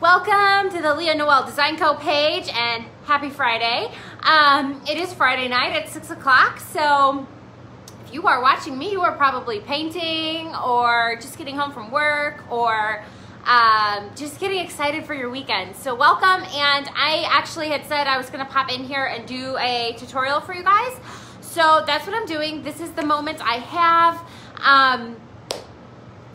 Welcome to the Leah Noell Design Co page and happy Friday. Um, it is Friday night at 6 o'clock, so if you are watching me, you are probably painting or just getting home from work or um, just getting excited for your weekend. So welcome, and I actually had said I was gonna pop in here and do a tutorial for you guys. So that's what I'm doing. This is the moment I have. Um,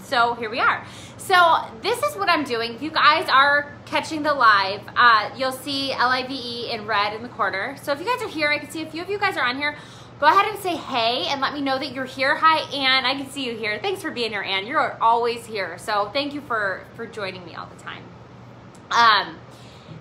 so here we are. So this is what I'm doing. You guys are catching the live, uh, you'll see L-I-V-E in red in the corner. So if you guys are here, I can see a few of you guys are on here. Go ahead and say hey and let me know that you're here. Hi, Ann. I can see you here. Thanks for being here, Ann. You're always here. So thank you for, for joining me all the time. Um,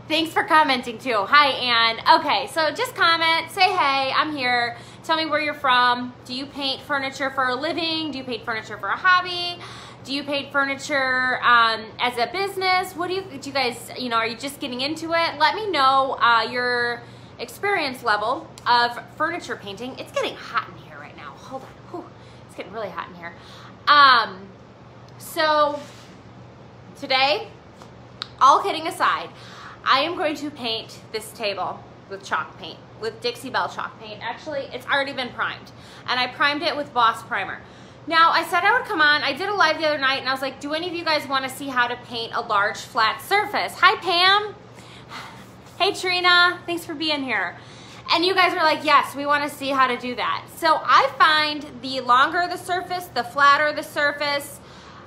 thanks for commenting too. Hi, Ann. Okay, so just comment. Say hey, I'm here. Tell me where you're from. Do you paint furniture for a living? Do you paint furniture for a hobby? Do you paint furniture um, as a business? What do you, do you guys, you know, are you just getting into it? Let me know uh, your experience level of furniture painting. It's getting hot in here right now. Hold on. Whew. It's getting really hot in here. Um, so today, all kidding aside, I am going to paint this table with chalk paint, with Dixie Belle chalk paint. Actually, it's already been primed, and I primed it with Boss Primer. Now, I said I would come on. I did a live the other night, and I was like, do any of you guys want to see how to paint a large flat surface? Hi, Pam. Hey, Trina. Thanks for being here. And you guys were like, yes, we want to see how to do that. So I find the longer the surface, the flatter the surface,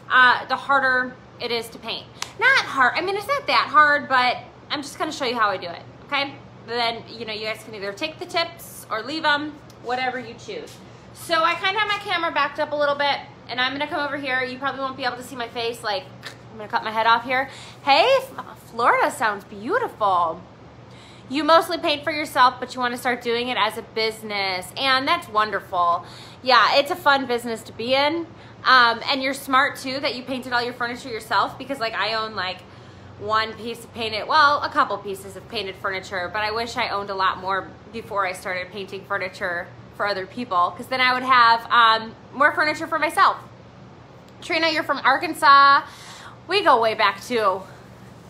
uh, the harder it is to paint. Not hard. I mean, it's not that hard, but I'm just going to show you how I do it, okay? Then, you know, you guys can either take the tips or leave them, whatever you choose. So I kind of have my camera backed up a little bit and I'm gonna come over here. You probably won't be able to see my face. Like, I'm gonna cut my head off here. Hey, Florida sounds beautiful. You mostly paint for yourself, but you wanna start doing it as a business. And that's wonderful. Yeah, it's a fun business to be in. Um, and you're smart too that you painted all your furniture yourself because like I own like one piece of painted, well, a couple pieces of painted furniture, but I wish I owned a lot more before I started painting furniture for other people because then I would have um, more furniture for myself. Trina, you're from Arkansas. We go way back too.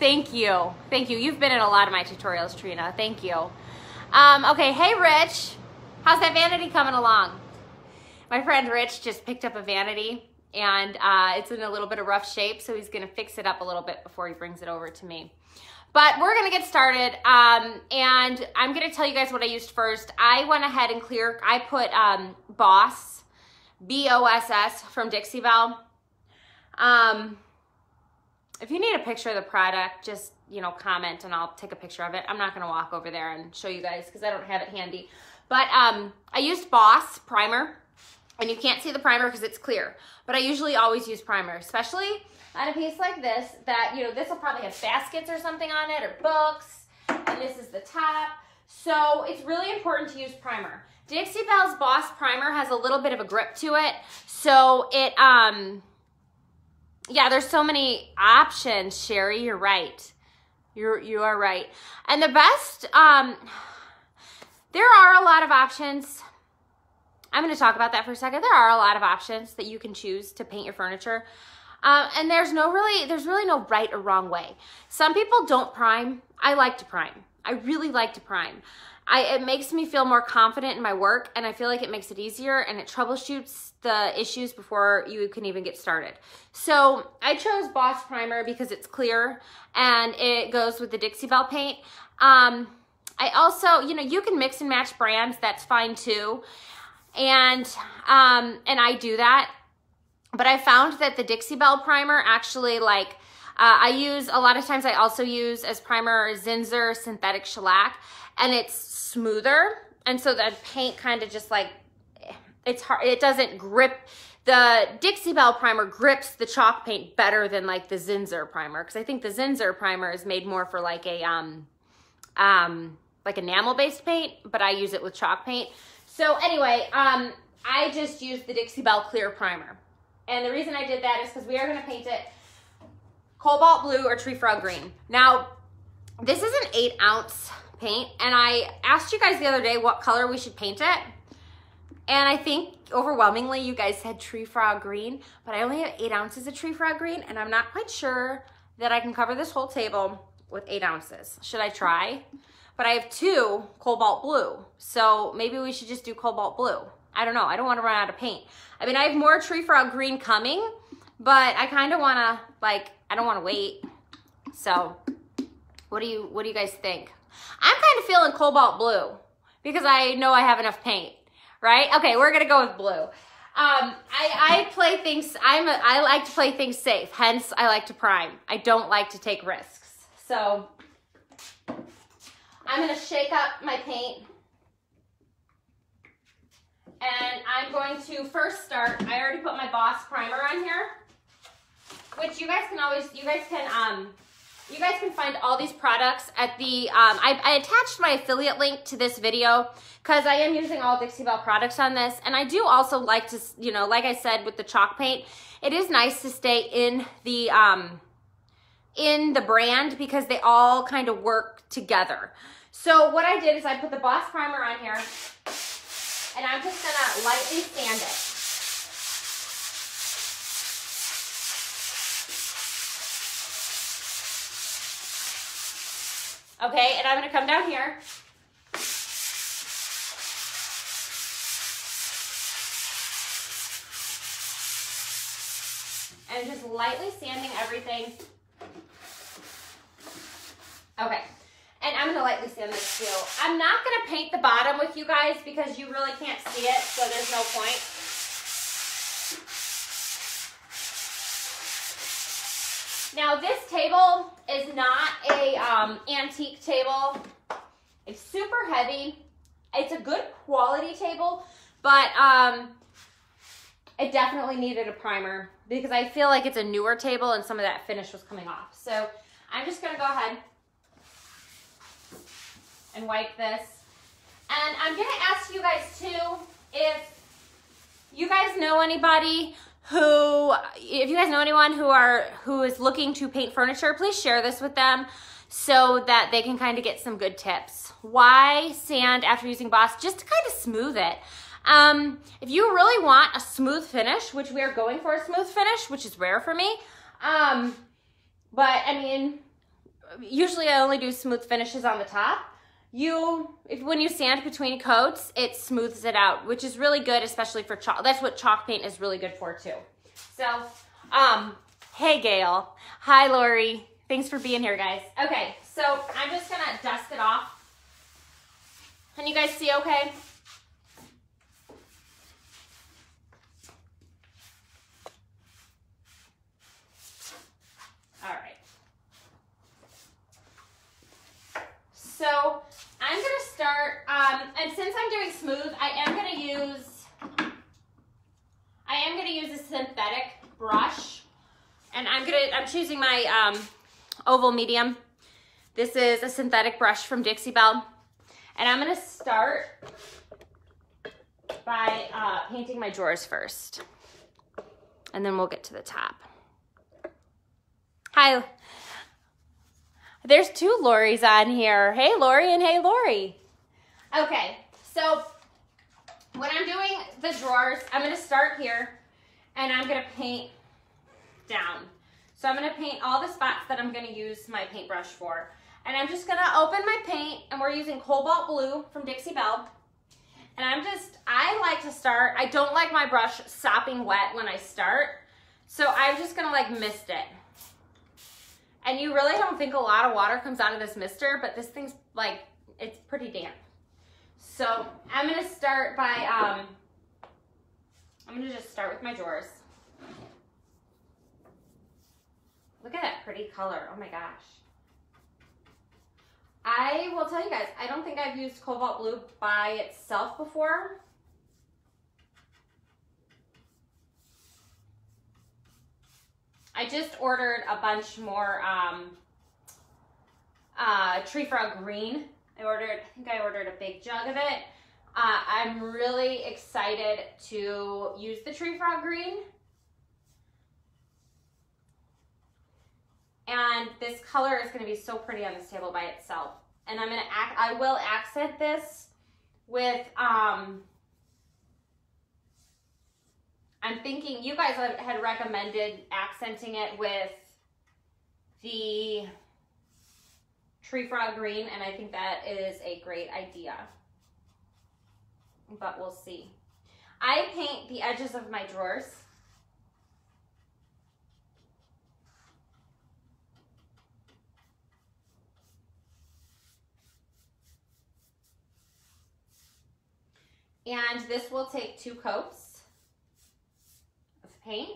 Thank you. Thank you. You've been in a lot of my tutorials, Trina. Thank you. Um, okay, hey Rich. How's that vanity coming along? My friend Rich just picked up a vanity and uh, it's in a little bit of rough shape, so he's gonna fix it up a little bit before he brings it over to me. But we're gonna get started, um, and I'm gonna tell you guys what I used first. I went ahead and clear, I put um, Boss, B-O-S-S from Dixie Belle. Um, if you need a picture of the product, just, you know, comment and I'll take a picture of it. I'm not gonna walk over there and show you guys because I don't have it handy. But um, I used Boss primer, and you can't see the primer because it's clear. But I usually always use primer, especially on a piece like this that, you know, this will probably have baskets or something on it or books. And this is the top. So it's really important to use primer. Dixie Belle's Boss Primer has a little bit of a grip to it. So it, um, yeah, there's so many options, Sherry. You're right. You're, you are right. And the best, um, there are a lot of options. I'm going to talk about that for a second. There are a lot of options that you can choose to paint your furniture. Um, and there's no really, there's really no right or wrong way. Some people don't prime. I like to prime. I really like to prime. I, it makes me feel more confident in my work and I feel like it makes it easier and it troubleshoots the issues before you can even get started. So I chose Boss Primer because it's clear and it goes with the Dixie Belle paint. Um, I also, you know, you can mix and match brands. That's fine too. And, um, and I do that. But I found that the Dixie Belle primer actually like, uh, I use, a lot of times I also use as primer Zinsser synthetic shellac and it's smoother. And so the paint kind of just like, it's hard, it doesn't grip, the Dixie Belle primer grips the chalk paint better than like the Zinsser primer. Cause I think the Zinsser primer is made more for like a, um, um, like enamel based paint, but I use it with chalk paint. So anyway, um, I just used the Dixie Belle clear primer. And the reason I did that is because we are going to paint it cobalt blue or tree frog green. Now, this is an eight ounce paint and I asked you guys the other day what color we should paint it. And I think overwhelmingly you guys said tree frog green, but I only have eight ounces of tree frog green and I'm not quite sure that I can cover this whole table with eight ounces. Should I try? But I have two cobalt blue. So maybe we should just do cobalt blue. I don't know. I don't want to run out of paint. I mean, I have more tree frog green coming, but I kind of want to like, I don't want to wait. So what do you, what do you guys think? I'm kind of feeling cobalt blue because I know I have enough paint, right? Okay, we're going to go with blue. Um, I, I play things, I'm a, I like to play things safe. Hence, I like to prime. I don't like to take risks. So I'm going to shake up my paint. And I'm going to first start, I already put my Boss primer on here, which you guys can always, you guys can, um, you guys can find all these products at the, um, I, I attached my affiliate link to this video because I am using all Dixie Belle products on this. And I do also like to, you know, like I said with the chalk paint, it is nice to stay in the, um, in the brand because they all kind of work together. So what I did is I put the Boss Primer on here and I'm just gonna lightly sand it. Okay, and I'm gonna come down here. And just lightly sanding everything. Okay, and I'm gonna lightly sand this too. I'm not gonna paint the bottom with you guys because you really can't see it, so there's no point. Now this table is not a um, antique table. It's super heavy. It's a good quality table, but um, it definitely needed a primer because I feel like it's a newer table and some of that finish was coming off. So I'm just gonna go ahead and wipe this. And I'm gonna ask you guys too, if you guys know anybody who, if you guys know anyone who are, who is looking to paint furniture, please share this with them so that they can kind of get some good tips. Why sand after using Boss? Just to kind of smooth it. Um, if you really want a smooth finish, which we are going for a smooth finish, which is rare for me, um, but I mean, usually I only do smooth finishes on the top you if when you sand between coats it smooths it out which is really good especially for chalk. That's what chalk paint is really good for too. So um hey gail. Hi lori. Thanks for being here guys. Okay so i'm just gonna dust it off. Can you guys see okay? All right. So I'm gonna start, um, and since I'm doing smooth, I am gonna use, I am gonna use a synthetic brush, and I'm gonna, I'm choosing my um, oval medium. This is a synthetic brush from Dixie Belle, and I'm gonna start by uh, painting my drawers first, and then we'll get to the top. Hi, there's two Lori's on here. Hey, Lori and hey, Lori. Okay, so when I'm doing the drawers, I'm gonna start here and I'm gonna paint down. So I'm gonna paint all the spots that I'm gonna use my paintbrush for. And I'm just gonna open my paint and we're using Cobalt Blue from Dixie Belle. And I'm just, I like to start, I don't like my brush sopping wet when I start. So I'm just gonna like mist it. And you really don't think a lot of water comes out of this mister, but this thing's like, it's pretty damp. So I'm gonna start by, um, I'm gonna just start with my drawers. Look at that pretty color, oh my gosh. I will tell you guys, I don't think I've used Cobalt Blue by itself before. I just ordered a bunch more um, uh, Tree Frog Green. I ordered, I think I ordered a big jug of it. Uh, I'm really excited to use the Tree Frog Green. And this color is gonna be so pretty on this table by itself. And I'm gonna, act, I will accent this with um, I'm thinking you guys had recommended accenting it with the tree frog green and I think that is a great idea. But we'll see. I paint the edges of my drawers. And this will take two coats paint.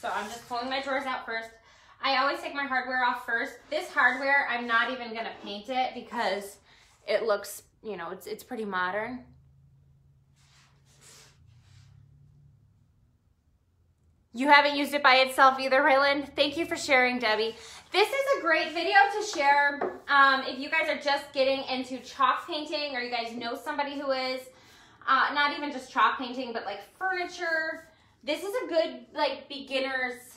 So I'm just pulling my drawers out first. I always take my hardware off first. This hardware, I'm not even gonna paint it because it looks, you know, it's, it's pretty modern. You haven't used it by itself either, Raylan. Thank you for sharing, Debbie. This is a great video to share um, if you guys are just getting into chalk painting or you guys know somebody who is. Uh, not even just chalk painting, but like furniture. This is a good like beginner's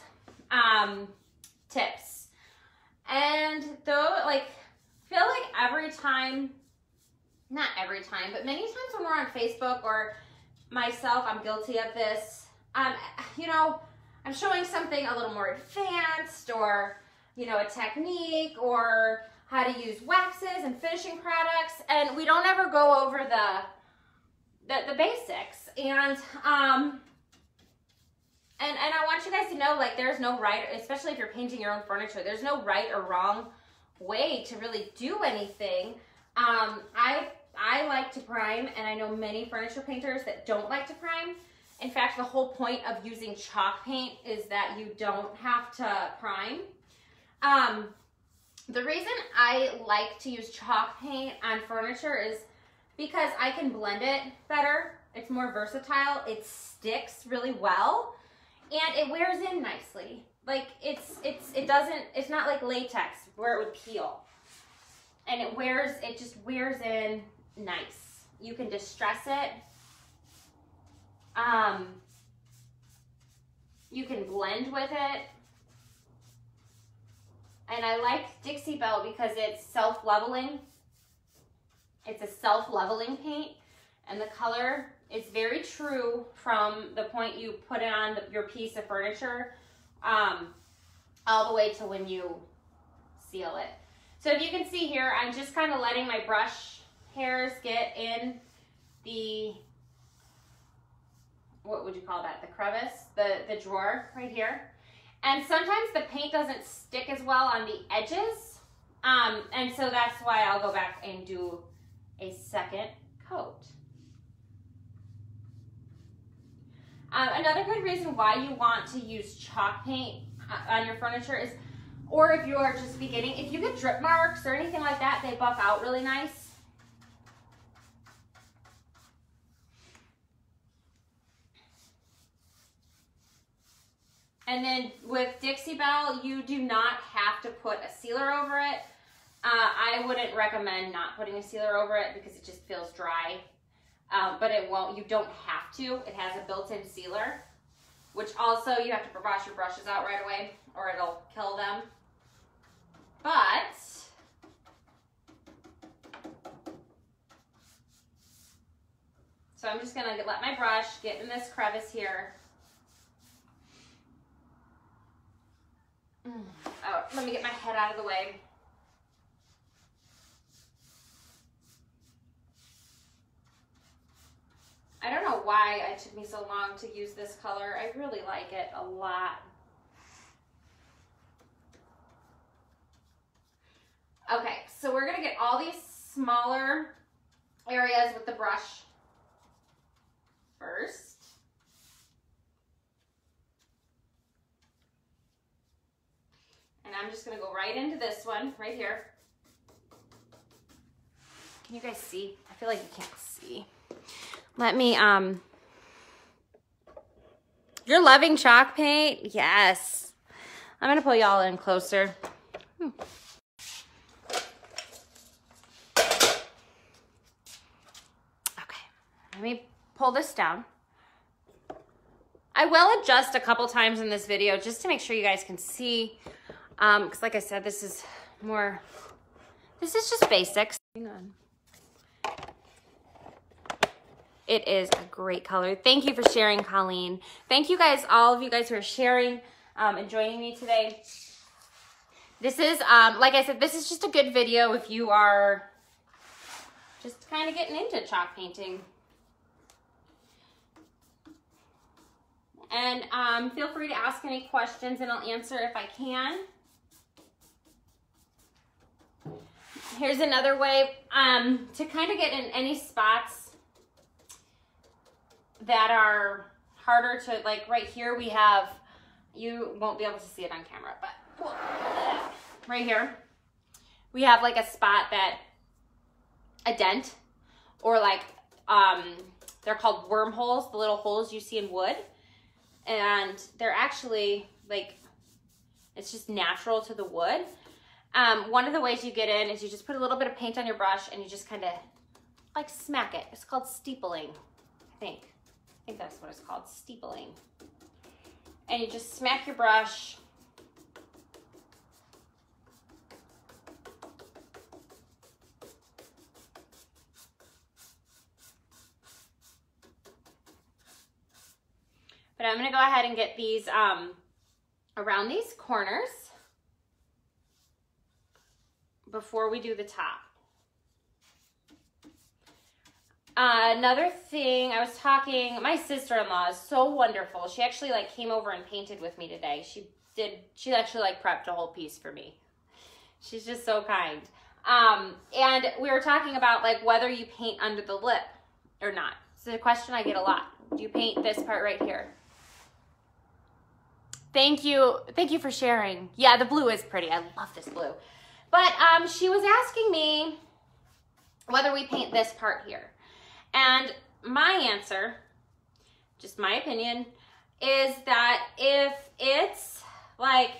um, tips. And though, like, feel like every time, not every time, but many times when we're on Facebook or myself, I'm guilty of this. Um, you know, I'm showing something a little more advanced or, you know, a technique or how to use waxes and finishing products. And we don't ever go over the, the, the basics. And, um, and, and I want you guys to know, like, there's no right, especially if you're painting your own furniture, there's no right or wrong way to really do anything. Um, I, I like to prime, and I know many furniture painters that don't like to prime. In fact, the whole point of using chalk paint is that you don't have to prime. Um, the reason I like to use chalk paint on furniture is because I can blend it better. It's more versatile. It sticks really well and it wears in nicely. Like it's it's it doesn't it's not like latex where it would peel. And it wears it just wears in nice. You can distress it. Um you can blend with it. And I like Dixie Belle because it's self-leveling. It's a self-leveling paint and the color it's very true from the point you put it on your piece of furniture um, all the way to when you seal it. So if you can see here, I'm just kind of letting my brush hairs get in the, what would you call that? The crevice, the, the drawer right here. And sometimes the paint doesn't stick as well on the edges. Um, and so that's why I'll go back and do a second coat. Um, another good reason why you want to use chalk paint uh, on your furniture is, or if you are just beginning, if you get drip marks or anything like that, they buff out really nice. And then with Dixie Belle, you do not have to put a sealer over it. Uh, I wouldn't recommend not putting a sealer over it because it just feels dry um, but it won't, you don't have to. It has a built-in sealer, which also you have to wash your brushes out right away or it'll kill them. But, so I'm just gonna let my brush get in this crevice here. Mm. Oh, let me get my head out of the way. I don't know why it took me so long to use this color. I really like it a lot. Okay, so we're gonna get all these smaller areas with the brush first. And I'm just gonna go right into this one, right here. Can you guys see? I feel like you can't see. Let me, um, you're loving chalk paint? Yes. I'm to pull y'all in closer. Hmm. Okay, let me pull this down. I will adjust a couple times in this video just to make sure you guys can see. Um, cause like I said, this is more, this is just basics. Hang on. It is a great color. Thank you for sharing, Colleen. Thank you guys, all of you guys who are sharing um, and joining me today. This is, um, like I said, this is just a good video if you are just kind of getting into chalk painting. And um, feel free to ask any questions and I'll answer if I can. Here's another way um, to kind of get in any spots that are harder to, like right here we have, you won't be able to see it on camera, but right here, we have like a spot that, a dent, or like, um, they're called wormholes, the little holes you see in wood. And they're actually like, it's just natural to the wood. Um, one of the ways you get in is you just put a little bit of paint on your brush and you just kind of like smack it. It's called steepling, I think. I think that's what it's called, steepling. And you just smack your brush. But I'm gonna go ahead and get these um, around these corners before we do the top. Uh, another thing, I was talking, my sister-in-law is so wonderful. She actually like came over and painted with me today. She did, she actually like prepped a whole piece for me. She's just so kind. Um, and we were talking about like whether you paint under the lip or not. It's a question I get a lot. Do you paint this part right here? Thank you. Thank you for sharing. Yeah, the blue is pretty. I love this blue. But um, she was asking me whether we paint this part here. And my answer, just my opinion, is that if it's like,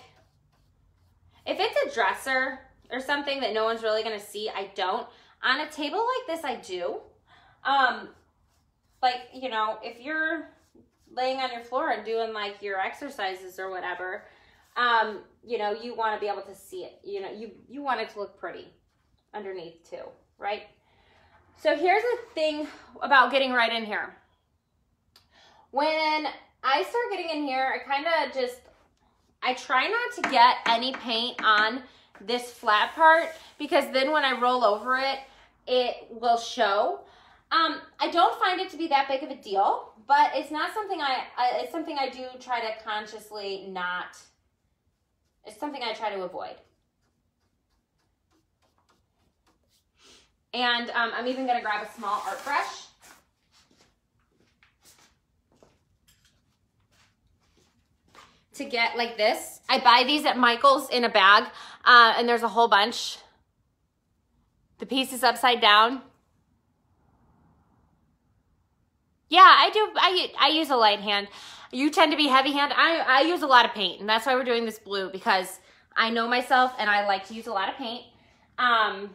if it's a dresser or something that no one's really gonna see, I don't. On a table like this, I do. Um, like, you know, if you're laying on your floor and doing like your exercises or whatever, um, you know, you want to be able to see it. You know, you, you want it to look pretty underneath too, right? So here's the thing about getting right in here. When I start getting in here, I kind of just, I try not to get any paint on this flat part because then when I roll over it, it will show. Um, I don't find it to be that big of a deal, but it's not something I, I it's something I do try to consciously not it's something I try to avoid. And um, I'm even going to grab a small art brush. To get like this. I buy these at Michael's in a bag. Uh, and there's a whole bunch. The piece is upside down. Yeah, I do. I, I use a light hand. You tend to be heavy hand. I, I use a lot of paint and that's why we're doing this blue because I know myself and I like to use a lot of paint. Um,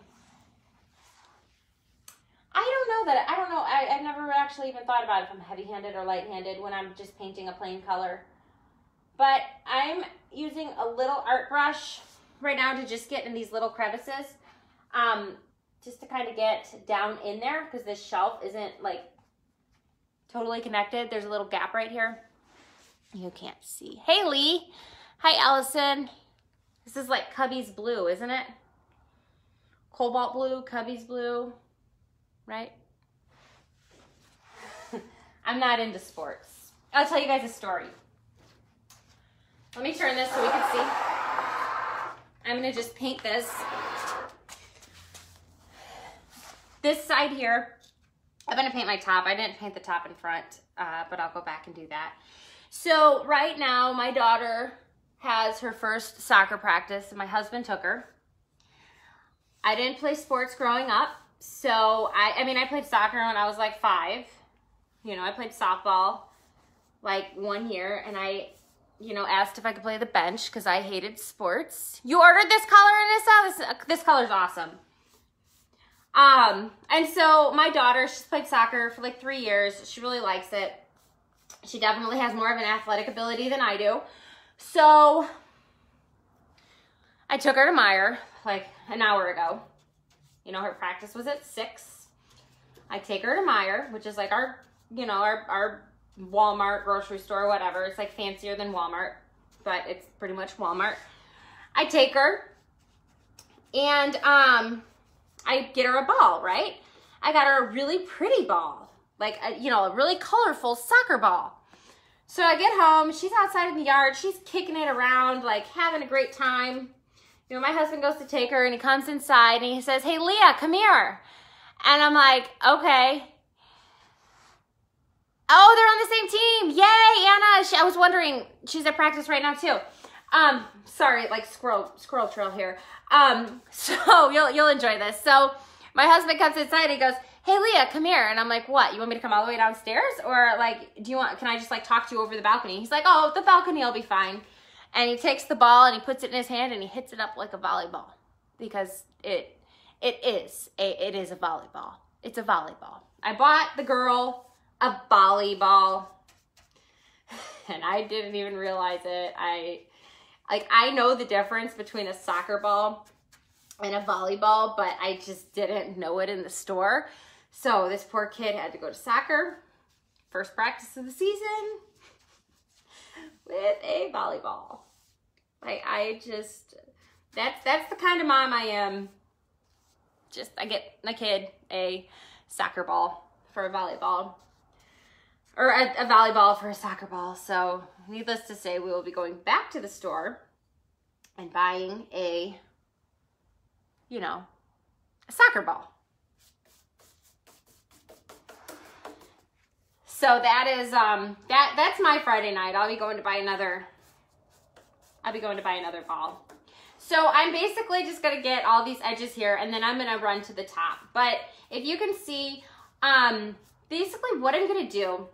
I don't know that, I don't know, I, I've never actually even thought about if I'm heavy-handed or light-handed when I'm just painting a plain color. But I'm using a little art brush right now to just get in these little crevices. Um, just to kind of get down in there because this shelf isn't like totally connected. There's a little gap right here. You can't see. Hey, Lee. Hi, Allison. This is like Cubby's blue, isn't it? Cobalt blue, Cubby's blue, right? I'm not into sports. I'll tell you guys a story. Let me turn this so we can see. I'm gonna just paint this. This side here, I'm gonna paint my top. I didn't paint the top in front, uh, but I'll go back and do that. So right now, my daughter has her first soccer practice, and my husband took her. I didn't play sports growing up, so I, I mean, I played soccer when I was like five. You know, I played softball like one year, and I, you know, asked if I could play the bench because I hated sports. You ordered this color, Anissa? This, this color's awesome. Um, and so my daughter, she's played soccer for like three years. She really likes it. She definitely has more of an athletic ability than I do. So I took her to Meijer like an hour ago. You know, her practice was at six. I take her to Meijer, which is like our you know, our, our Walmart grocery store, whatever. It's like fancier than Walmart, but it's pretty much Walmart. I take her and um, I get her a ball, right? I got her a really pretty ball, like, a, you know, a really colorful soccer ball. So I get home, she's outside in the yard, she's kicking it around, like having a great time. You know, my husband goes to take her and he comes inside and he says, Hey, Leah, come here. And I'm like, Okay. Oh, they're on the same team. Yay, Anna. She, I was wondering, she's at practice right now too. Um, sorry, like squirrel, squirrel trail here. Um, so you'll, you'll enjoy this. So my husband comes inside and he goes, hey Leah, come here. And I'm like, what? You want me to come all the way downstairs? Or like, do you want, can I just like talk to you over the balcony? He's like, oh, the balcony will be fine. And he takes the ball and he puts it in his hand and he hits it up like a volleyball because it, it is a, it is a volleyball. It's a volleyball. I bought the girl a volleyball and I didn't even realize it. I like I know the difference between a soccer ball and a volleyball, but I just didn't know it in the store. So this poor kid had to go to soccer, first practice of the season, with a volleyball. Like I just that's that's the kind of mom I am. Just I get my kid a soccer ball for a volleyball or a, a volleyball for a soccer ball. So needless to say, we will be going back to the store and buying a, you know, a soccer ball. So that is um that that's my Friday night. I'll be going to buy another I'll be going to buy another ball. So I'm basically just gonna get all these edges here and then I'm gonna run to the top. But if you can see, um, basically what I'm gonna do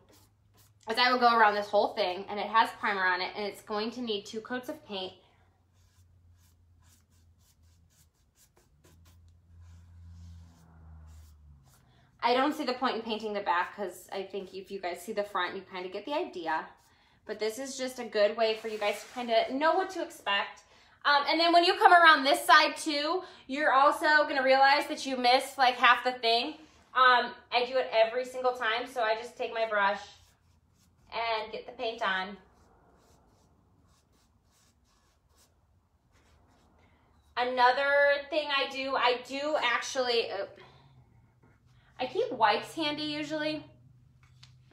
is I will go around this whole thing and it has primer on it and it's going to need two coats of paint. I don't see the point in painting the back because I think if you guys see the front, you kind of get the idea. But this is just a good way for you guys to kind of know what to expect. Um, and then when you come around this side too, you're also going to realize that you missed like half the thing. Um, I do it every single time, so I just take my brush and get the paint on. Another thing I do, I do actually, I keep wipes handy usually.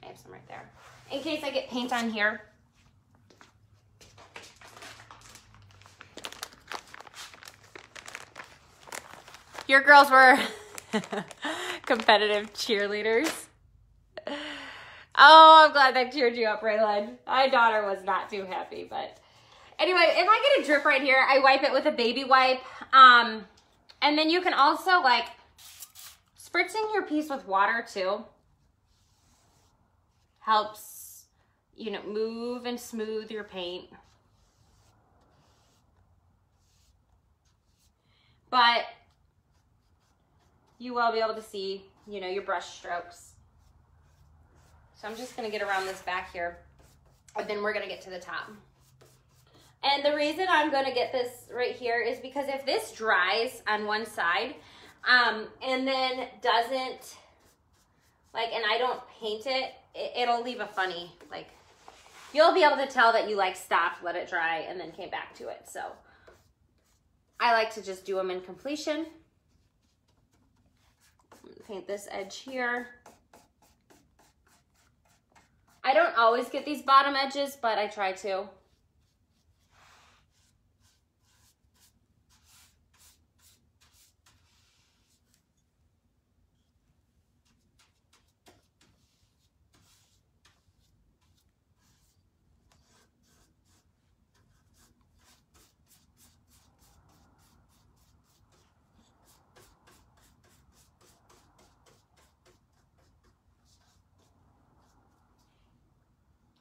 I have some right there. In case I get paint on here. Your girls were competitive cheerleaders. Oh, I'm glad that cheered you up, Raylan. My daughter was not too happy, but anyway, if I get a drip right here, I wipe it with a baby wipe. Um, and then you can also like spritzing your piece with water too helps, you know, move and smooth your paint. But you will be able to see, you know, your brush strokes. So I'm just gonna get around this back here and then we're gonna get to the top. And the reason I'm gonna get this right here is because if this dries on one side um, and then doesn't, like, and I don't paint it, it, it'll leave a funny, like, you'll be able to tell that you like stopped, let it dry, and then came back to it. So I like to just do them in completion. Paint this edge here. I don't always get these bottom edges, but I try to.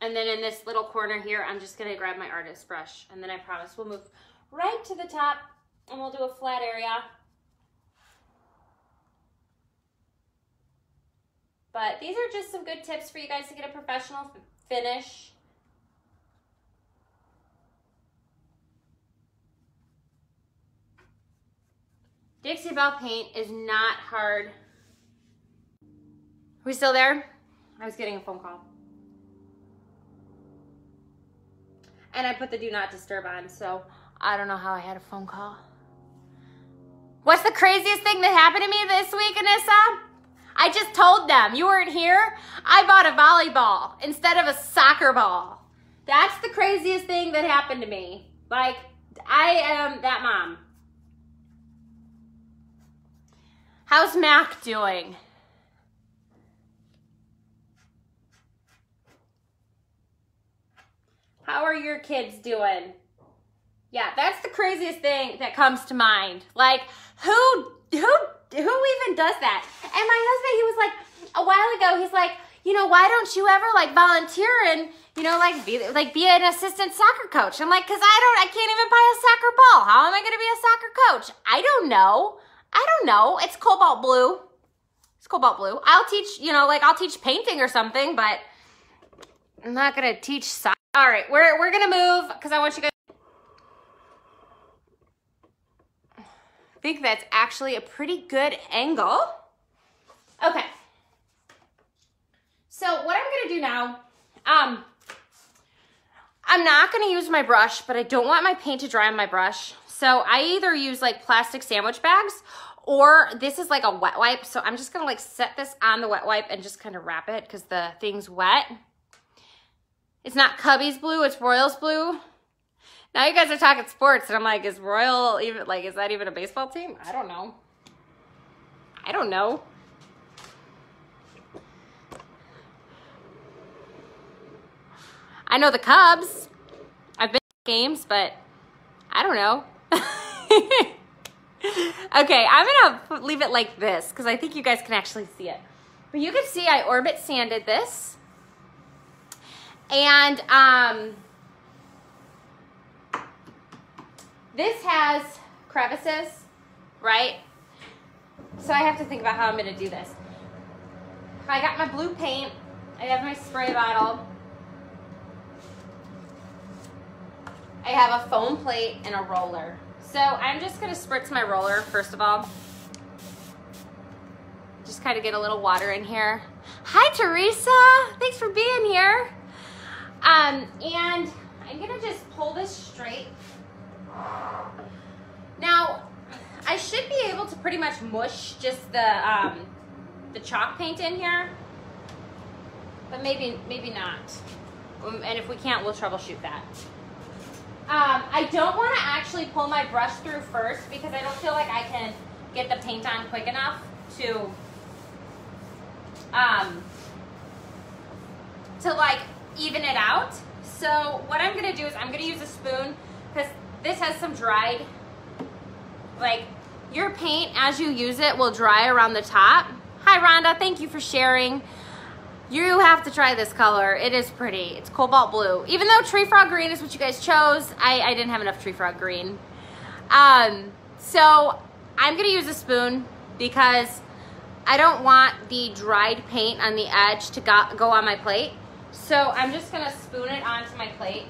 And then in this little corner here, I'm just gonna grab my artist brush and then I promise we'll move right to the top and we'll do a flat area. But these are just some good tips for you guys to get a professional finish. Dixie Belle paint is not hard. Are we still there? I was getting a phone call. And I put the do not disturb on, so I don't know how I had a phone call. What's the craziest thing that happened to me this week, Anissa? I just told them, you weren't here? I bought a volleyball instead of a soccer ball. That's the craziest thing that happened to me. Like, I am that mom. How's Mac doing? How are your kids doing? Yeah, that's the craziest thing that comes to mind. Like, who, who, who even does that? And my husband, he was like, a while ago, he's like, you know, why don't you ever like volunteer and, you know, like be like be an assistant soccer coach? I'm like, cause I don't, I can't even buy a soccer ball. How am I gonna be a soccer coach? I don't know. I don't know. It's cobalt blue. It's cobalt blue. I'll teach, you know, like I'll teach painting or something, but I'm not gonna teach soccer. All right, we're we're gonna move because I want you guys. I think that's actually a pretty good angle. Okay. So what I'm gonna do now, um, I'm not gonna use my brush, but I don't want my paint to dry on my brush. So I either use like plastic sandwich bags or this is like a wet wipe. So I'm just gonna like set this on the wet wipe and just kind of wrap it because the thing's wet. It's not Cubby's blue, it's Royals blue. Now you guys are talking sports and I'm like, is Royal even, like, is that even a baseball team? I don't know. I don't know. I know the Cubs. I've been to games, but I don't know. okay, I'm gonna leave it like this because I think you guys can actually see it. But you can see I orbit sanded this. And um, this has crevices, right? So I have to think about how I'm gonna do this. I got my blue paint. I have my spray bottle. I have a foam plate and a roller. So I'm just gonna spritz my roller first of all. Just kind of get a little water in here. Hi Teresa, thanks for being here. Um, and I'm gonna just pull this straight. Now, I should be able to pretty much mush just the, um, the chalk paint in here, but maybe, maybe not. Um, and if we can't, we'll troubleshoot that. Um, I don't want to actually pull my brush through first because I don't feel like I can get the paint on quick enough to, um, to like even it out. So what I'm gonna do is I'm gonna use a spoon because this has some dried, like your paint as you use it will dry around the top. Hi Rhonda, thank you for sharing. You have to try this color. It is pretty. It's cobalt blue. Even though tree frog green is what you guys chose, I, I didn't have enough tree frog green. Um, so I'm gonna use a spoon because I don't want the dried paint on the edge to go, go on my plate. So I'm just gonna spoon it onto my plate.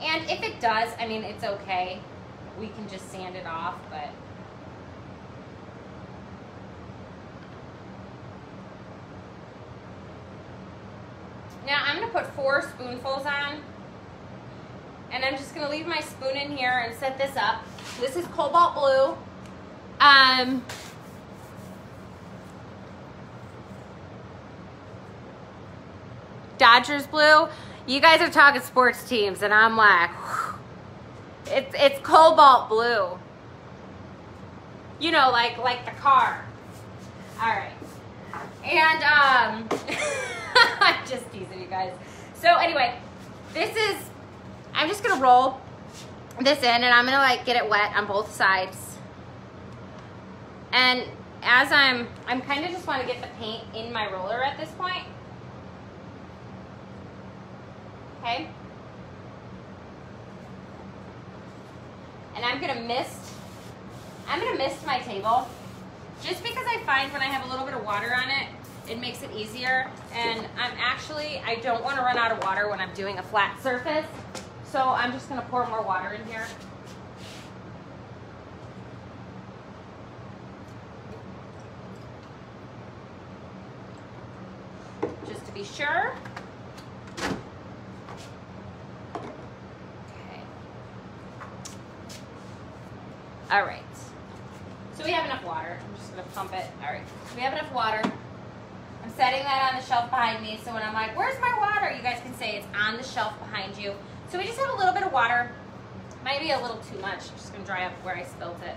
And if it does, I mean, it's okay. We can just sand it off, but. Now I'm gonna put four spoonfuls on. And I'm just gonna leave my spoon in here and set this up. This is cobalt blue. Um, Dodgers blue. You guys are talking sports teams, and I'm like, whew. it's it's cobalt blue. You know, like like the car. All right, and um, I'm just teasing you guys. So anyway, this is. I'm just gonna roll this in, and I'm gonna like get it wet on both sides. And as I'm, I'm kind of just want to get the paint in my roller at this point. Okay? And I'm gonna mist, I'm gonna mist my table just because I find when I have a little bit of water on it, it makes it easier. And I'm actually, I don't wanna run out of water when I'm doing a flat surface. So I'm just gonna pour more water in here. Just to be sure. All right. So we have enough water. I'm just gonna pump it. All right. So we have enough water. I'm setting that on the shelf behind me. So when I'm like, where's my water? You guys can say it's on the shelf behind you. So we just have a little bit of water. Might be a little too much. I'm just gonna dry up where I spilt it.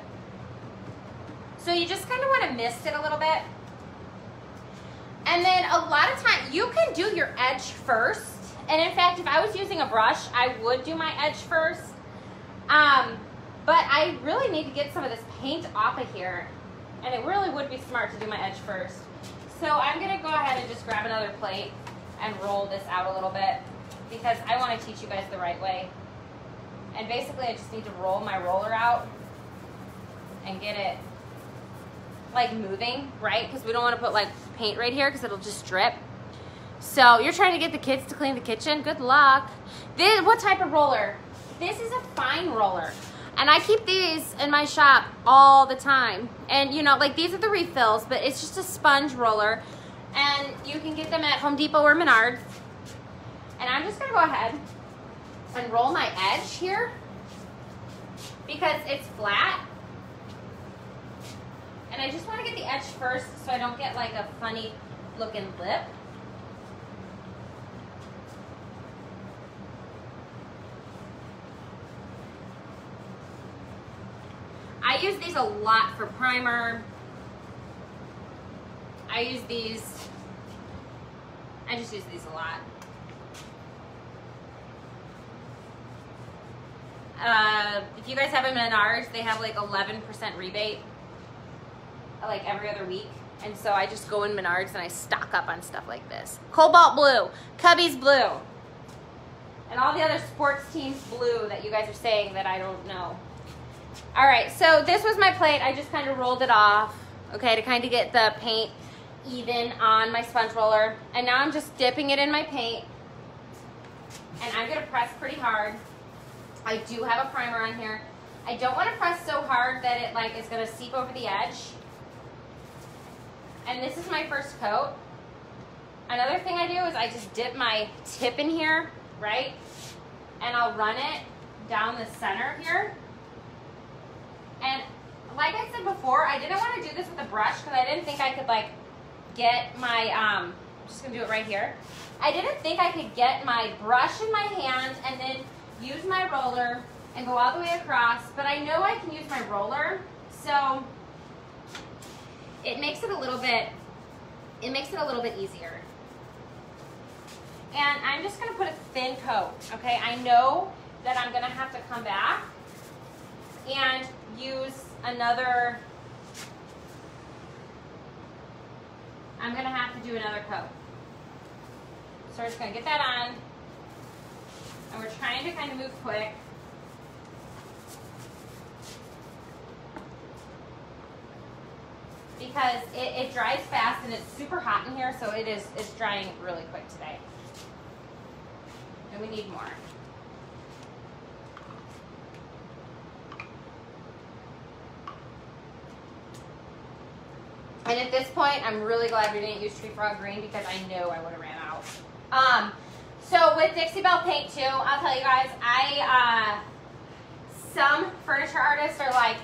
So you just kind of want to mist it a little bit. And then a lot of time, you can do your edge first. And in fact, if I was using a brush, I would do my edge first. Um, but I really need to get some of this paint off of here. And it really would be smart to do my edge first. So I'm gonna go ahead and just grab another plate and roll this out a little bit because I wanna teach you guys the right way. And basically I just need to roll my roller out and get it like moving, right? Because we don't want to put like paint right here because it'll just drip. So you're trying to get the kids to clean the kitchen. Good luck. This, what type of roller? This is a fine roller. And I keep these in my shop all the time. And you know, like these are the refills, but it's just a sponge roller. And you can get them at Home Depot or Menards. And I'm just gonna go ahead and roll my edge here because it's flat and I just want to get the edge first so I don't get like a funny looking lip. Use these a lot for primer. I use these, I just use these a lot. Uh, if you guys have Menards, they have like 11% rebate like every other week. And so I just go in Menards and I stock up on stuff like this. Cobalt blue, Cubbies blue, and all the other sports teams blue that you guys are saying that I don't know. All right, so this was my plate. I just kind of rolled it off, okay, to kind of get the paint even on my sponge roller. And now I'm just dipping it in my paint. And I'm gonna press pretty hard. I do have a primer on here. I don't wanna press so hard that it like is gonna seep over the edge. And this is my first coat. Another thing I do is I just dip my tip in here, right? And I'll run it down the center here. And like I said before, I didn't want to do this with a brush because I didn't think I could like get my, um, I'm just gonna do it right here. I didn't think I could get my brush in my hand and then use my roller and go all the way across, but I know I can use my roller. So it makes it a little bit, it makes it a little bit easier. And I'm just gonna put a thin coat, okay? I know that I'm gonna have to come back and use another, I'm gonna have to do another coat. So we're just gonna get that on, and we're trying to kind of move quick. because it, it dries fast and it's super hot in here, so it is it's drying really quick today. And we need more. And at this point, I'm really glad we didn't use Tree Frog Green because I know I would have ran out. Um, so with Dixie Belle paint too, I'll tell you guys, I, uh, some furniture artists are like,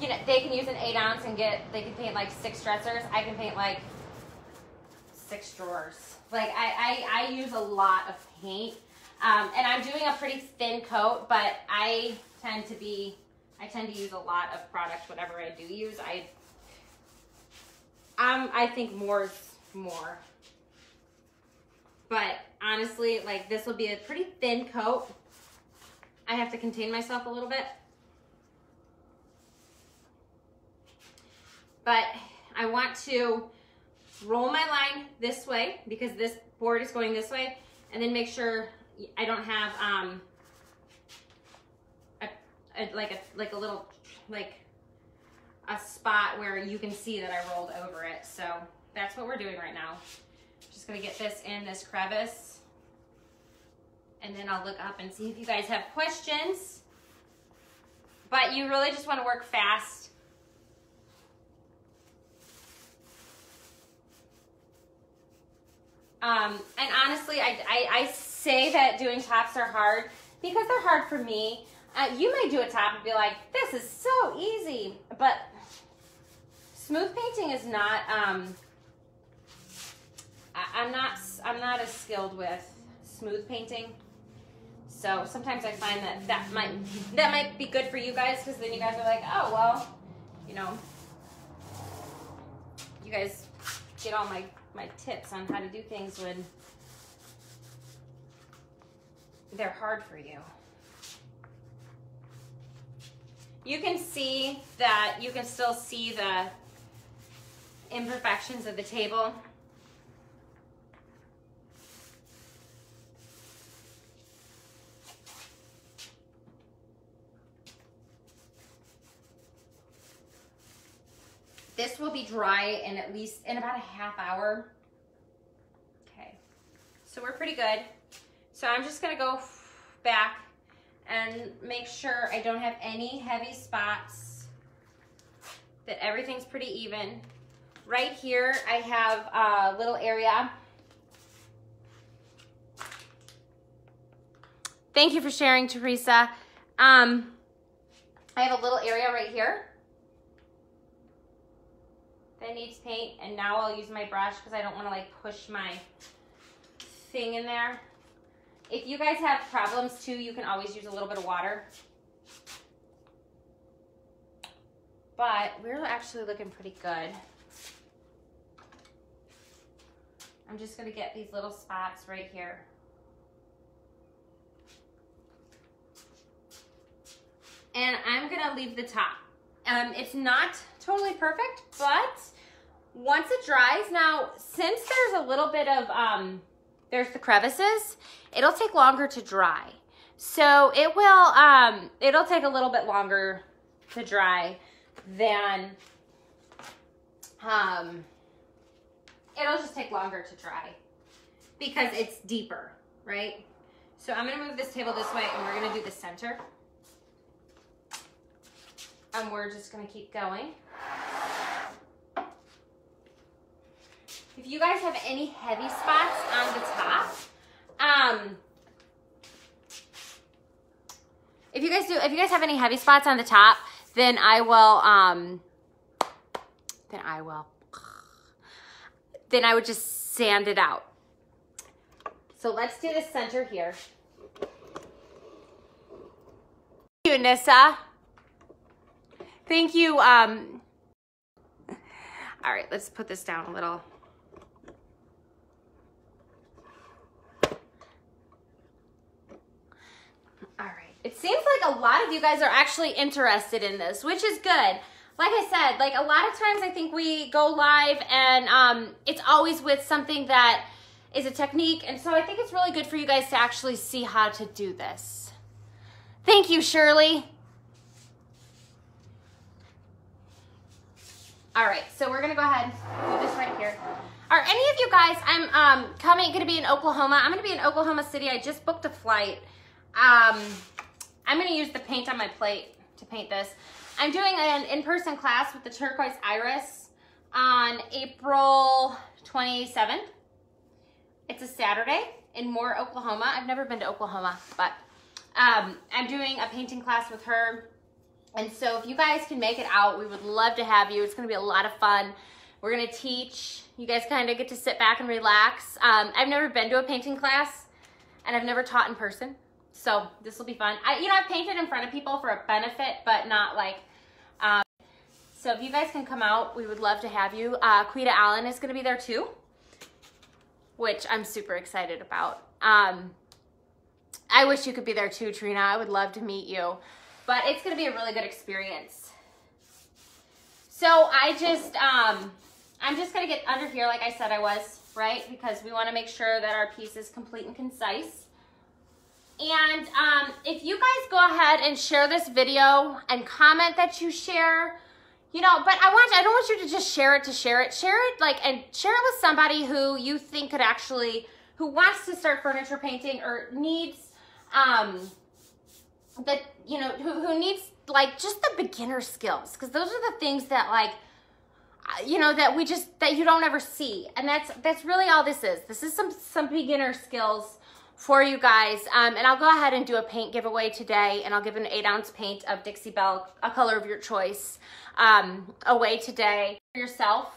you know, they can use an eight ounce and get, they can paint like six dressers. I can paint like six drawers. Like I, I, I use a lot of paint. Um, and I'm doing a pretty thin coat, but I tend to be, I tend to use a lot of product, whatever I do use. I, I think more is more. But honestly, like this will be a pretty thin coat. I have to contain myself a little bit. but I want to roll my line this way because this board is going this way and then make sure I don't have um, a, a, like a like a little like a spot where you can see that I rolled over it. So that's what we're doing right now. Just gonna get this in this crevice and then I'll look up and see if you guys have questions. But you really just wanna work fast Um, and honestly, I, I, I say that doing tops are hard because they're hard for me. Uh, you may do a top and be like, this is so easy, but smooth painting is not, um, I, I'm not, I'm not as skilled with smooth painting. So sometimes I find that that might, that might be good for you guys because then you guys are like, oh, well, you know, you guys get all my, my tips on how to do things when they're hard for you. You can see that, you can still see the imperfections of the table. This will be dry in at least, in about a half hour. Okay, so we're pretty good. So I'm just gonna go back and make sure I don't have any heavy spots, that everything's pretty even. Right here, I have a little area. Thank you for sharing, Teresa. Um, I have a little area right here that needs paint, and now I'll use my brush because I don't want to like push my thing in there. If you guys have problems too, you can always use a little bit of water. But we're actually looking pretty good. I'm just gonna get these little spots right here. And I'm gonna leave the top. Um, it's not totally perfect, but once it dries, now since there's a little bit of um, there's the crevices, it'll take longer to dry. So it will, um, it'll take a little bit longer to dry than, um, it'll just take longer to dry because it's deeper, right? So I'm gonna move this table this way and we're gonna do the center. And we're just gonna keep going. If you guys have any heavy spots on the top, um, if you guys do, if you guys have any heavy spots on the top, then I will, um, then I will, then I would just sand it out. So let's do the center here. Thank you, Nissa. Thank you. Um, all right, let's put this down a little. All right. It seems like a lot of you guys are actually interested in this, which is good. Like I said, like a lot of times I think we go live and um, it's always with something that is a technique. And so I think it's really good for you guys to actually see how to do this. Thank you, Shirley. All right, so we're gonna go ahead and do this right here. Are any of you guys, I'm um, coming, gonna be in Oklahoma. I'm gonna be in Oklahoma City. I just booked a flight. Um, I'm gonna use the paint on my plate to paint this. I'm doing an in-person class with the Turquoise Iris on April 27th. It's a Saturday in Moore, Oklahoma. I've never been to Oklahoma, but um, I'm doing a painting class with her. And so if you guys can make it out, we would love to have you. It's gonna be a lot of fun. We're gonna teach. You guys kind of get to sit back and relax. Um, I've never been to a painting class and I've never taught in person. So this will be fun. I, you know, I've painted in front of people for a benefit, but not like, so if you guys can come out, we would love to have you. Uh, Quita Allen is gonna be there too, which I'm super excited about. Um, I wish you could be there too, Trina. I would love to meet you, but it's gonna be a really good experience. So I just, um, I'm just gonna get under here like I said I was, right? Because we wanna make sure that our piece is complete and concise. And um, if you guys go ahead and share this video and comment that you share, you know, but I want, I don't want you to just share it to share it. Share it like, and share it with somebody who you think could actually, who wants to start furniture painting or needs, um, that, you know, who, who needs like just the beginner skills. Cause those are the things that like, you know that we just that you don't ever see and that's that's really all this is this is some some beginner skills for you guys um, and I'll go ahead and do a paint giveaway today and I'll give an eight ounce paint of Dixie Belle a color of your choice um, away today for yourself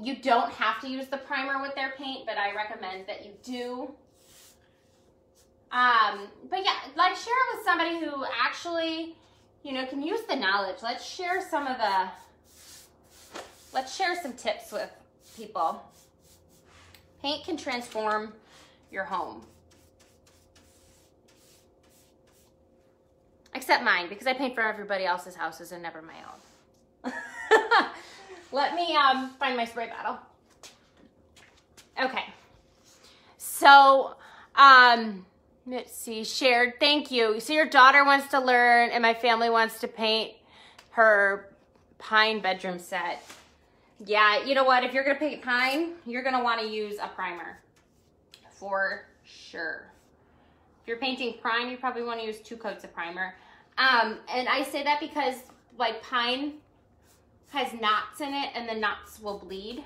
you don't have to use the primer with their paint but I recommend that you do um, but yeah like share it with somebody who actually you know can use the knowledge let's share some of the let's share some tips with people. Paint can transform your home. Except mine, because I paint for everybody else's houses and never my own. Let me um, find my spray bottle. Okay. So, um, let's see, shared, thank you. So your daughter wants to learn and my family wants to paint her pine bedroom set. Yeah, you know what? If you're going to paint pine, you're going to want to use a primer for sure. If you're painting pine, you probably want to use two coats of primer. Um, and I say that because like pine has knots in it and the knots will bleed.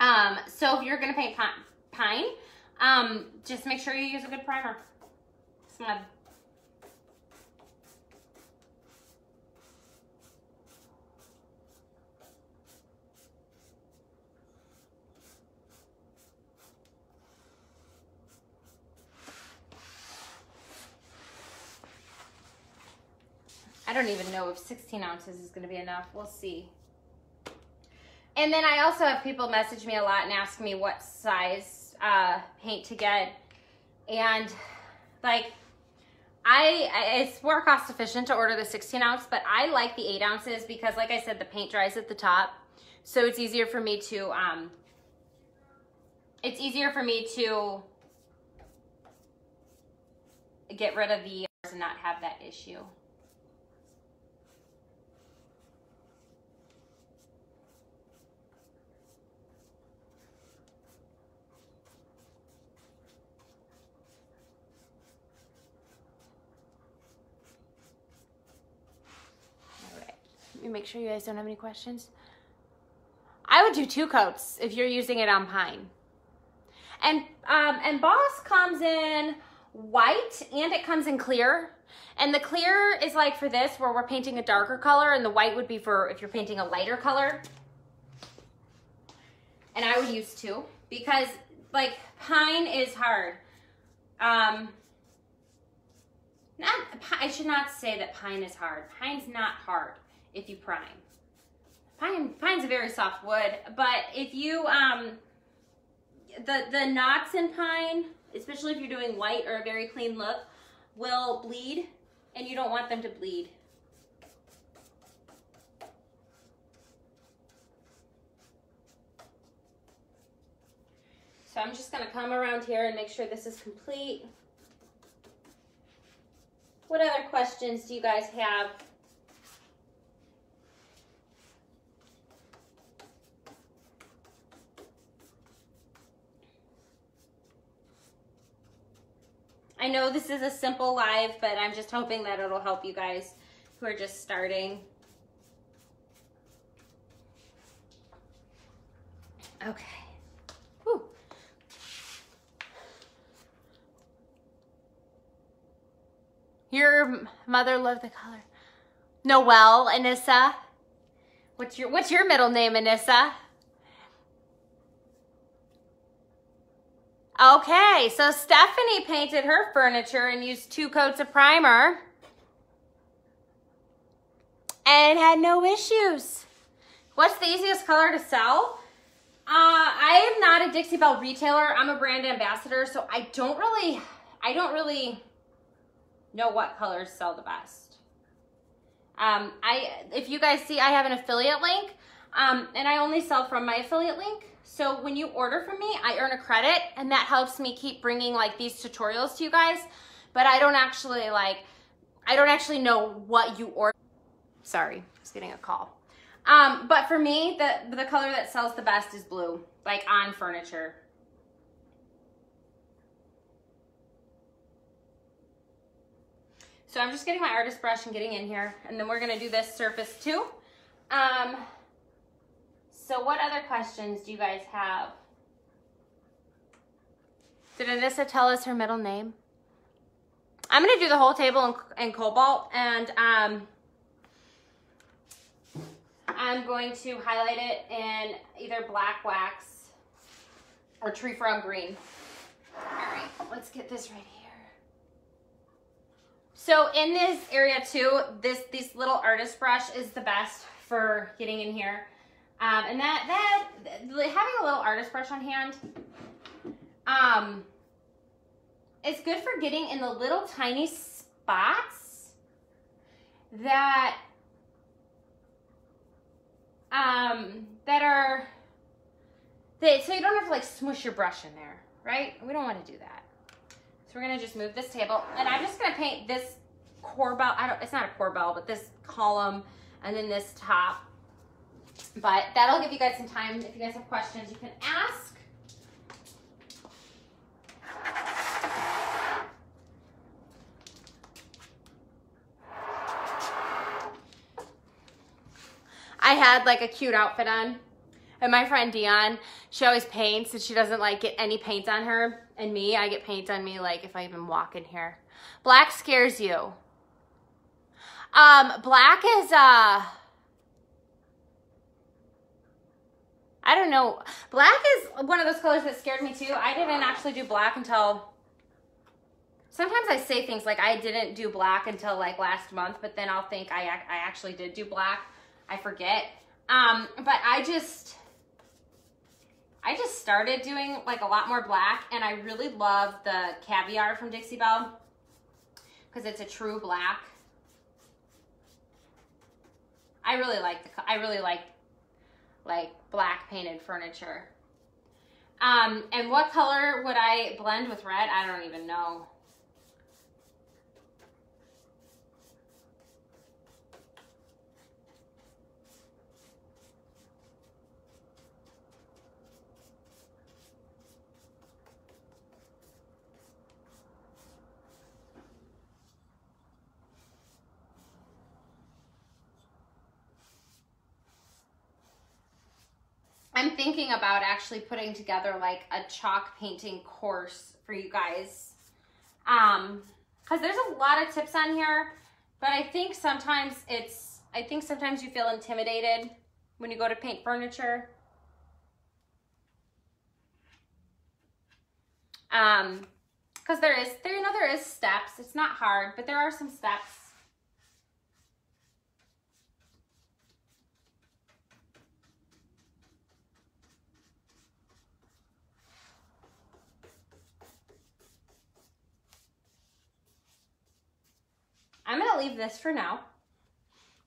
Um, so if you're going to paint pine, um, just make sure you use a good primer. I don't even know if 16 ounces is going to be enough. We'll see. And then I also have people message me a lot and ask me what size uh, paint to get. And like, I, it's more cost efficient to order the 16 ounce, but I like the eight ounces because like I said, the paint dries at the top. So it's easier for me to, um, it's easier for me to get rid of the and not have that issue. Me make sure you guys don't have any questions. I would do two coats if you're using it on pine. And, um, and Boss comes in white and it comes in clear. And the clear is like for this where we're painting a darker color and the white would be for if you're painting a lighter color. And I would use two because like pine is hard. Um, not, I should not say that pine is hard. Pine's not hard if you prime. Pine, pine's a very soft wood, but if you, um, the, the knots in pine, especially if you're doing white or a very clean look, will bleed and you don't want them to bleed. So I'm just gonna come around here and make sure this is complete. What other questions do you guys have? I know this is a simple live, but I'm just hoping that it'll help you guys who are just starting. Okay. Your mother loved the color. Noelle, Anissa. What's your what's your middle name, Anissa? Okay, so Stephanie painted her furniture and used two coats of primer and had no issues. What's the easiest color to sell? Uh, I am not a Dixie Belle retailer. I'm a brand ambassador, so I don't really, I don't really know what colors sell the best. Um, I, if you guys see, I have an affiliate link, um, and I only sell from my affiliate link. So when you order from me, I earn a credit and that helps me keep bringing like these tutorials to you guys. But I don't actually like, I don't actually know what you order. Sorry, I was getting a call. Um, but for me, the, the color that sells the best is blue, like on furniture. So I'm just getting my artist brush and getting in here, and then we're gonna do this surface too. Um, so what other questions do you guys have? Did Anissa tell us her middle name? I'm gonna do the whole table in, in cobalt and um, I'm going to highlight it in either black wax or tree frog green. All right, let's get this right here. So in this area too, this this little artist brush is the best for getting in here. Um, and that, that, having a little artist brush on hand, um, it's good for getting in the little tiny spots that, um, that are, that, so you don't have to like smush your brush in there, right? We don't want to do that. So we're gonna just move this table and I'm just gonna paint this corbel, I don't, it's not a corbel, but this column and then this top but that'll give you guys some time. If you guys have questions, you can ask. I had like a cute outfit on. And my friend Dion, she always paints and she doesn't like get any paint on her. And me, I get paint on me like if I even walk in here. Black scares you. Um, black is, uh, I don't know. Black is one of those colors that scared me too. I didn't actually do black until, sometimes I say things like I didn't do black until like last month, but then I'll think I, I actually did do black. I forget. Um, but I just, I just started doing like a lot more black and I really love the Caviar from Dixie Belle because it's a true black. I really like the, I really like like black painted furniture. Um, and what color would I blend with red? I don't even know. I'm thinking about actually putting together like a chalk painting course for you guys. Um, cause there's a lot of tips on here, but I think sometimes it's, I think sometimes you feel intimidated when you go to paint furniture. Um, cause there is, there, you know, there is steps. It's not hard, but there are some steps. I'm gonna leave this for now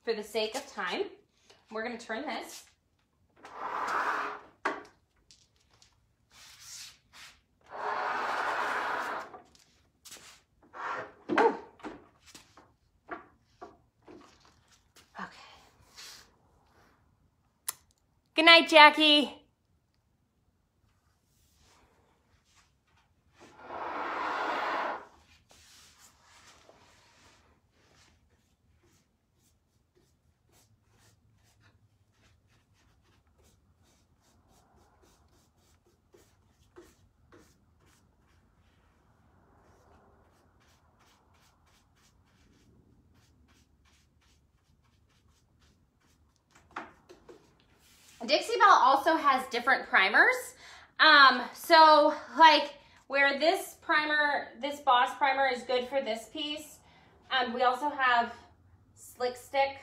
for the sake of time. We're gonna turn this. Okay. Good night, Jackie. Dixie Belle also has different primers. Um, so like where this primer, this Boss primer is good for this piece, um, we also have Slick Stick,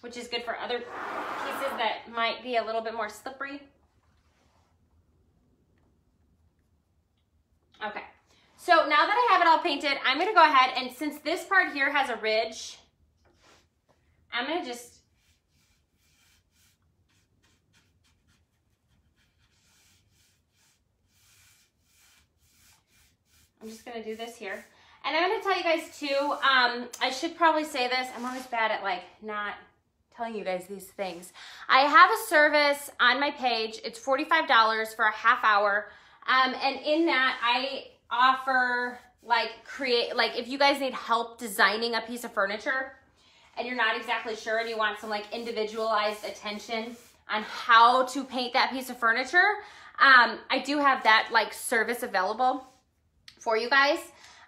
which is good for other pieces that might be a little bit more slippery. Okay, so now that I have it all painted, I'm gonna go ahead and since this part here has a ridge, I'm gonna just I'm just gonna do this here. And I'm gonna tell you guys too, um, I should probably say this, I'm always bad at like not telling you guys these things. I have a service on my page, it's $45 for a half hour. Um, and in that I offer like create, like if you guys need help designing a piece of furniture and you're not exactly sure and you want some like individualized attention on how to paint that piece of furniture, um, I do have that like service available for you guys.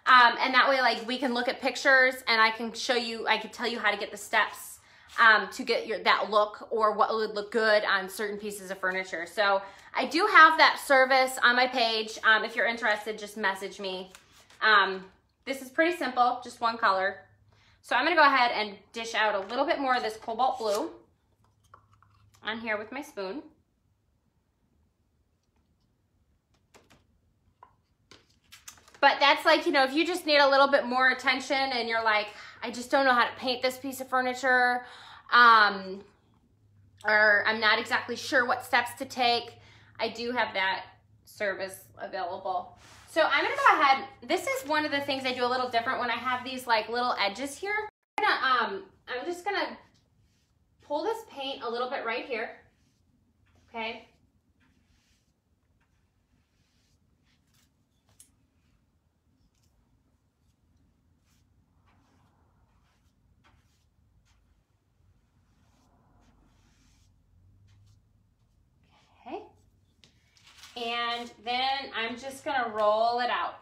Um, and that way like we can look at pictures and I can show you, I can tell you how to get the steps um, to get your that look or what would look good on certain pieces of furniture. So I do have that service on my page. Um, if you're interested, just message me. Um, this is pretty simple, just one color. So I'm gonna go ahead and dish out a little bit more of this cobalt blue on here with my spoon. But that's like, you know, if you just need a little bit more attention and you're like, I just don't know how to paint this piece of furniture, um, or I'm not exactly sure what steps to take, I do have that service available. So I'm gonna go ahead, this is one of the things I do a little different when I have these like little edges here. I'm, gonna, um, I'm just gonna pull this paint a little bit right here, okay? And then I'm just gonna roll it out.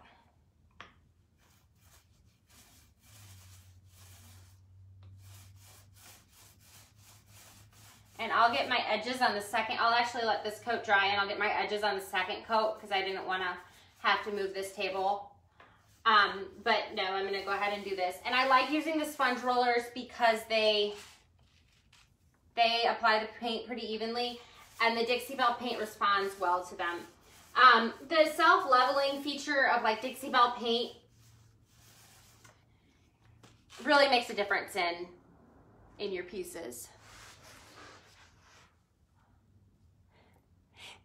And I'll get my edges on the second, I'll actually let this coat dry and I'll get my edges on the second coat because I didn't wanna have to move this table. Um, but no, I'm gonna go ahead and do this. And I like using the sponge rollers because they, they apply the paint pretty evenly and the Dixie Belle paint responds well to them. Um, the self-leveling feature of like Dixie Belle paint really makes a difference in, in your pieces.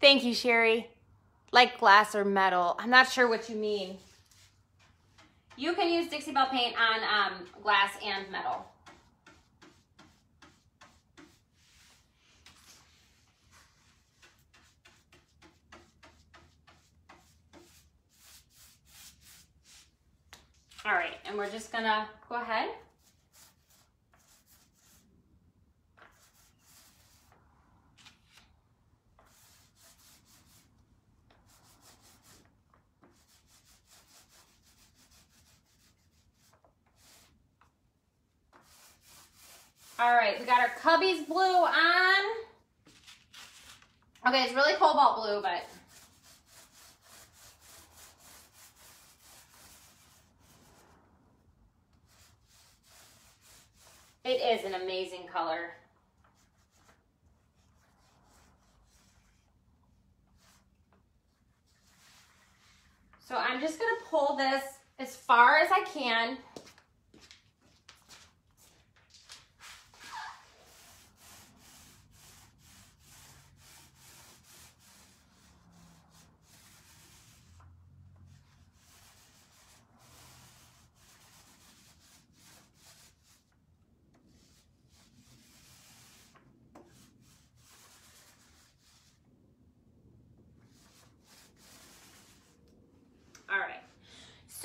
Thank you, Sherry. Like glass or metal. I'm not sure what you mean. You can use Dixie Belle paint on um, glass and metal. All right, and we're just gonna go ahead. All right, we got our Cubbies blue on. Okay, it's really cobalt blue, but It is an amazing color. So I'm just gonna pull this as far as I can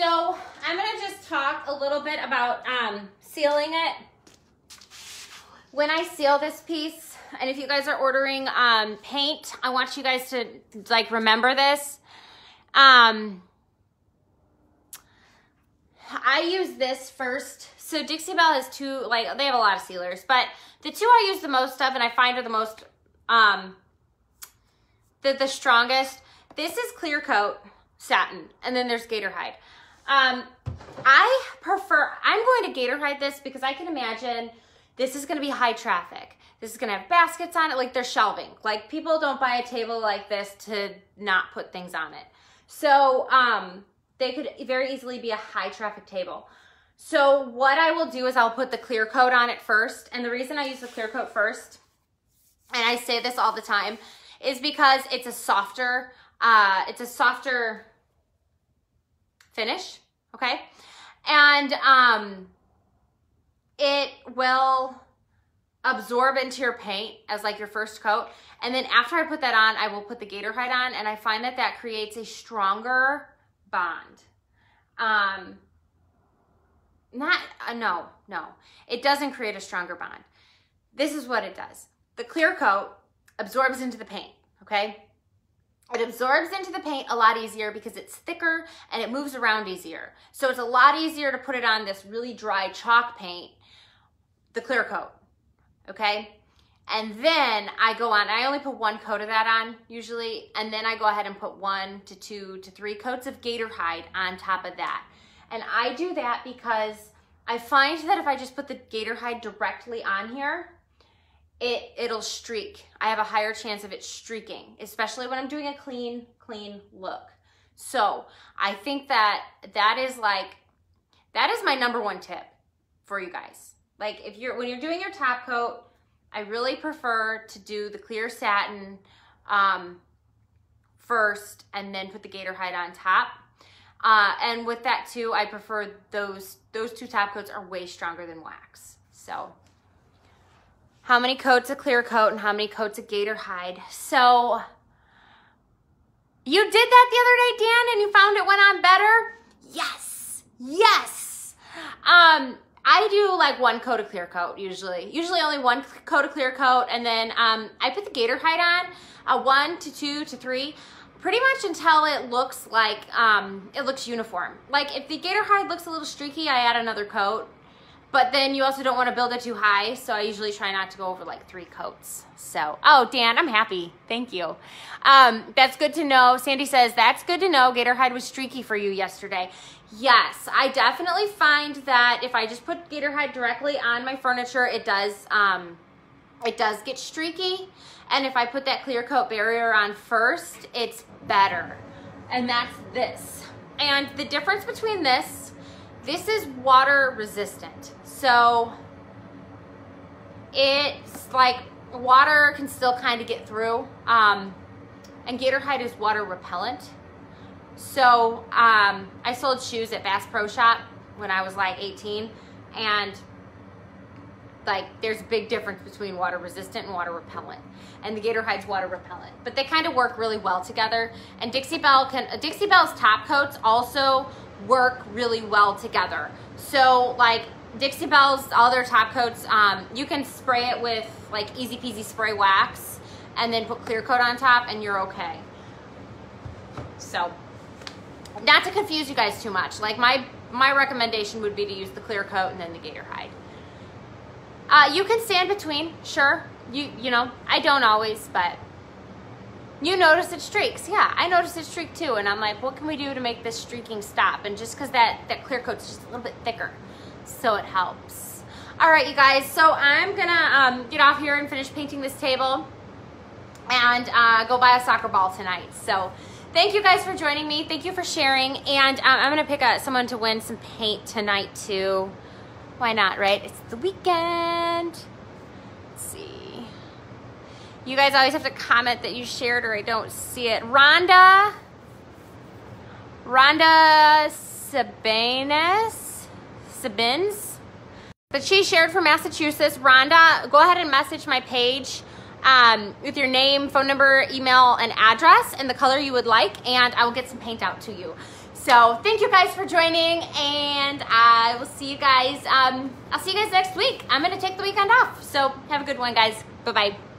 So I'm gonna just talk a little bit about um, sealing it. When I seal this piece, and if you guys are ordering um, paint, I want you guys to like remember this. Um, I use this first. So Dixie Belle has two, like they have a lot of sealers, but the two I use the most of and I find are the most, um, the, the strongest. This is clear coat satin, and then there's gator hide. Um, I prefer, I'm going to gator hide this because I can imagine this is going to be high traffic. This is going to have baskets on it, like they're shelving. Like people don't buy a table like this to not put things on it. So um, they could very easily be a high traffic table. So what I will do is I'll put the clear coat on it first. And the reason I use the clear coat first, and I say this all the time, is because it's a softer, uh, it's a softer finish, okay? And um, it will absorb into your paint as like your first coat. And then after I put that on, I will put the gator hide on and I find that that creates a stronger bond. Um, not, uh, no, no. It doesn't create a stronger bond. This is what it does. The clear coat absorbs into the paint, okay? It absorbs into the paint a lot easier because it's thicker and it moves around easier. So it's a lot easier to put it on this really dry chalk paint, the clear coat, okay? And then I go on, I only put one coat of that on usually, and then I go ahead and put one to two to three coats of gator hide on top of that. And I do that because I find that if I just put the gator hide directly on here, it, it'll streak. I have a higher chance of it streaking, especially when I'm doing a clean, clean look. So I think that that is like, that is my number one tip for you guys. Like if you're, when you're doing your top coat, I really prefer to do the clear satin um, first and then put the gator hide on top. Uh, and with that too, I prefer those, those two top coats are way stronger than wax. So how many coats of clear coat and how many coats of gator hide. So you did that the other day, Dan, and you found it went on better? Yes, yes. Um, I do like one coat of clear coat usually. Usually only one coat of clear coat and then um, I put the gator hide on, a one to two to three, pretty much until it looks like, um, it looks uniform. Like if the gator hide looks a little streaky, I add another coat. But then you also don't want to build it too high, so I usually try not to go over like three coats. So, oh, Dan, I'm happy. Thank you. Um, that's good to know. Sandy says, that's good to know. Gator hide was streaky for you yesterday. Yes, I definitely find that if I just put gator hide directly on my furniture, it does, um, it does get streaky. And if I put that clear coat barrier on first, it's better. And that's this. And the difference between this, this is water resistant. So it's like water can still kind of get through. Um, and Gatorhide is water repellent. So um, I sold shoes at Bass Pro Shop when I was like 18 and like there's a big difference between water resistant and water repellent and the gator hide's water repellent but they kind of work really well together and dixie belle can uh, dixie belle's top coats also work really well together so like Dixie Belle's, all their top coats, um, you can spray it with like easy peasy spray wax and then put clear coat on top and you're okay. So, not to confuse you guys too much, like my, my recommendation would be to use the clear coat and then the gator hide. Uh, you can stand between, sure. You, you know, I don't always, but you notice it streaks. Yeah, I noticed it streak too. And I'm like, what can we do to make this streaking stop? And just because that, that clear coat's just a little bit thicker so it helps. All right, you guys, so I'm gonna um, get off here and finish painting this table and uh, go buy a soccer ball tonight. So thank you guys for joining me. Thank you for sharing. And um, I'm gonna pick a, someone to win some paint tonight too. Why not, right? It's the weekend. Let's see. You guys always have to comment that you shared or I don't see it. Rhonda. Rhonda Sabanes. Sabins. But she shared from Massachusetts. Rhonda, go ahead and message my page um, with your name, phone number, email, and address, and the color you would like, and I will get some paint out to you. So thank you guys for joining, and I will see you guys. Um, I'll see you guys next week. I'm gonna take the weekend off. So have a good one, guys. Bye bye.